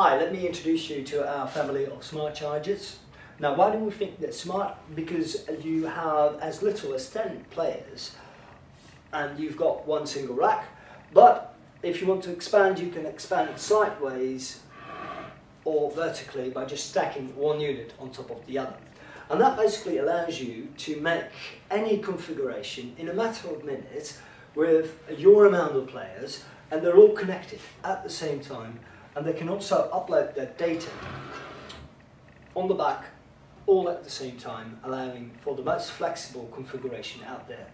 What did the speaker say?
Hi, let me introduce you to our family of smart chargers. Now, why do we think they're smart? Because you have as little as 10 players and you've got one single rack. But if you want to expand, you can expand sideways or vertically by just stacking one unit on top of the other. And that basically allows you to make any configuration in a matter of minutes with your amount of players and they're all connected at the same time and they can also upload their data on the back all at the same time allowing for the most flexible configuration out there.